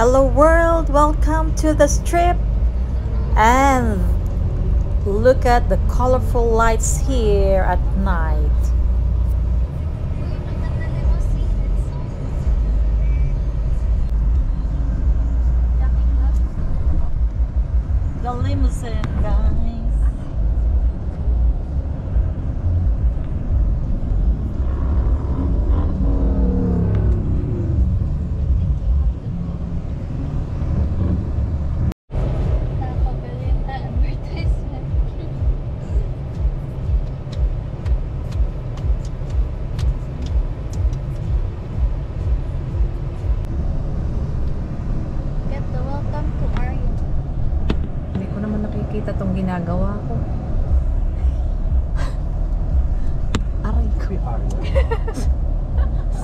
Hello world, welcome to the strip and look at the colorful lights here at night. The limousine, guys.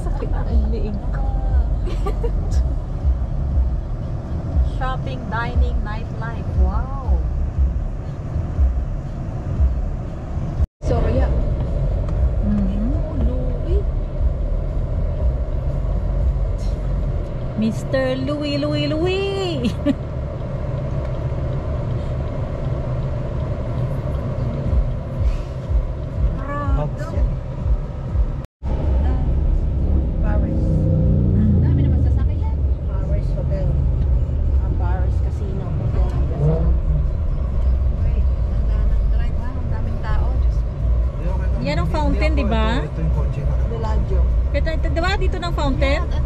Sakit ang liig ko. Shopping, dining, nightlife. Wow. Sorya. Mhm. Louis. Mr. Louie, Louie, Louie! não contente.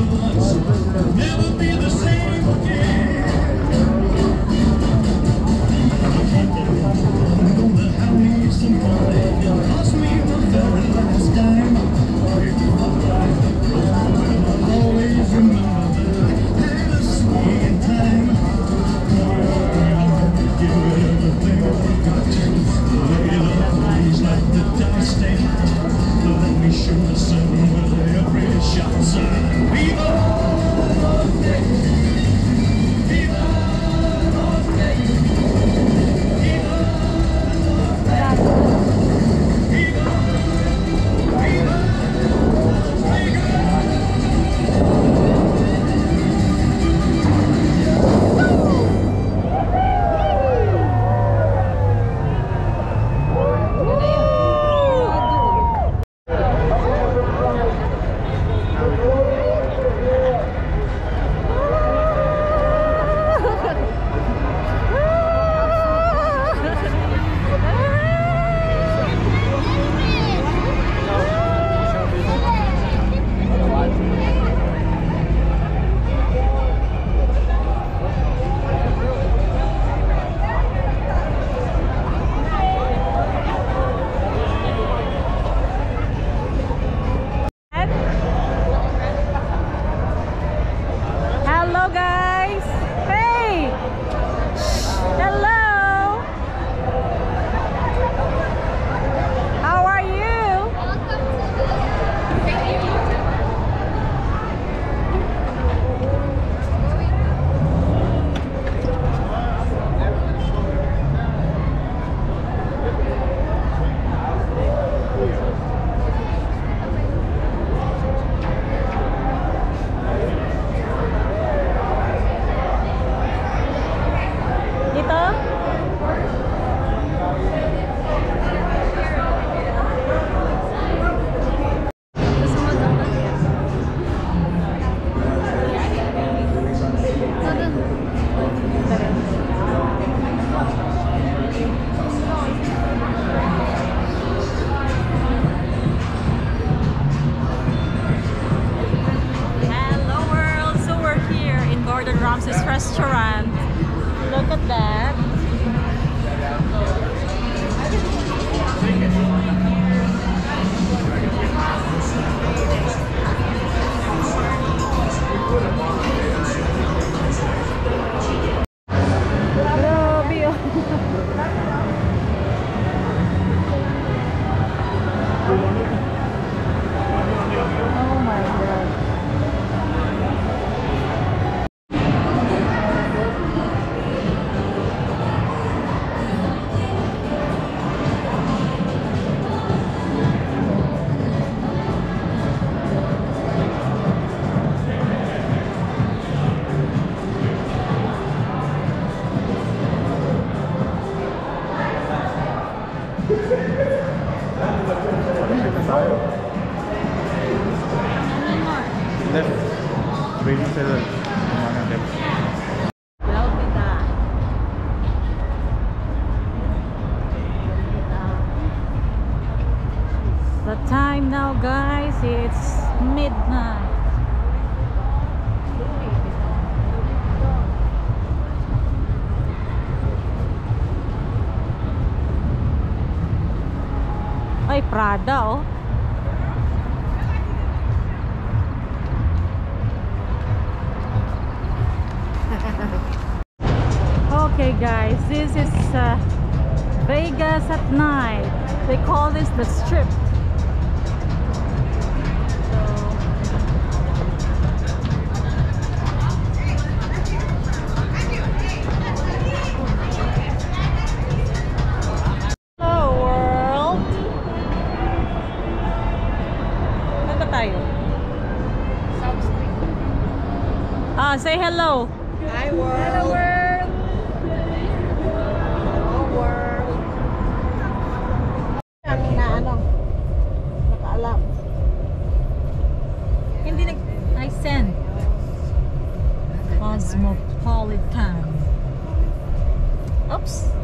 banget. Mga left. The time now guys, it's midnight. Ay, Prada oh. Guys, this is uh, Vegas at night. They call this the strip. Hello world! Saan tayo? South Street. Ah, say hello. Hi, world. Hello, world. Cosmopolitan. Oops.